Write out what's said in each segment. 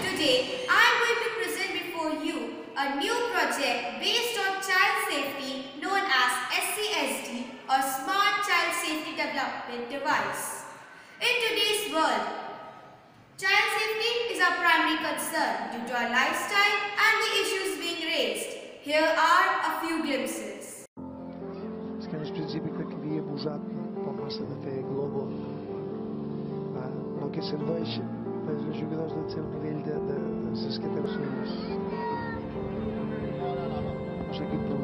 Today, I am going to present before you a new project based on child safety known as SCSD or Smart Child Safety Development Device. In today's world, child safety is our primary concern due to our lifestyle and the issues being raised. Here are a few glimpses. pels jugadors del seu nivell de, de, dels esquetadors. No sé quin problema.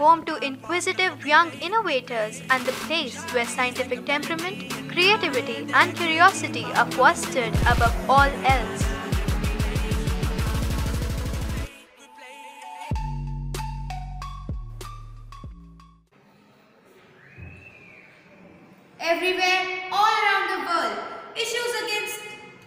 home to inquisitive young innovators and the place where scientific temperament, creativity, and curiosity are fostered above all else. Everywhere, all around the world, issues against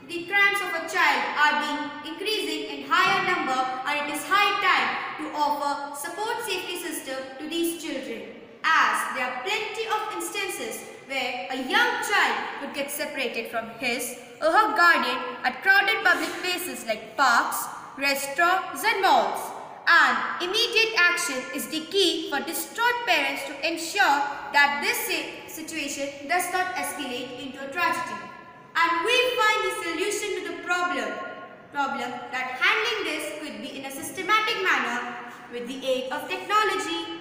the crimes of a child are being increasing in higher number and it is high time to offer support safety system to these children as there are plenty of instances where a young child could get separated from his or her guardian at crowded public places like parks, restaurants and malls. And immediate action is the key for distraught parents to ensure that this situation does not escalate into a tragedy. And we find the solution to the problem, problem that handling this could be in a systematic manner with the aid of technology.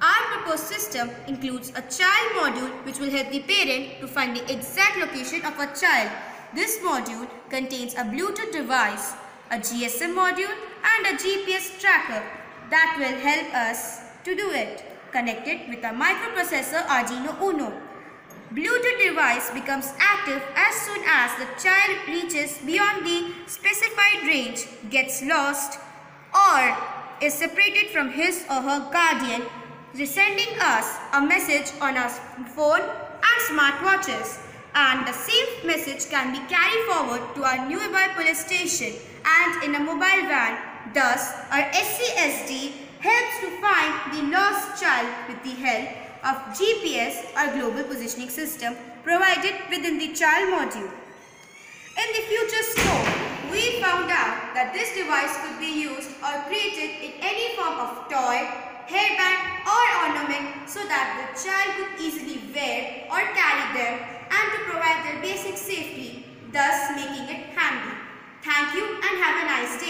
Our proposed system includes a child module which will help the parent to find the exact location of a child. This module contains a Bluetooth device, a GSM module and a GPS tracker that will help us to do it, connected with a microprocessor Arduino Uno. Bluetooth device becomes active as soon as the child reaches beyond the specified range, gets lost, or is separated from his or her guardian, sending us a message on our phone and smartwatches. And the same message can be carried forward to our nearby police station and in a mobile van. Thus, our SCSD helps to find the lost child with the help of GPS or Global Positioning System provided within the child module. In the future scope, we found out that this device could be used or created in any form of toy, hairband or ornament so that the child could easily wear or carry them and to provide their basic safety, thus making it handy. Thank you and have a nice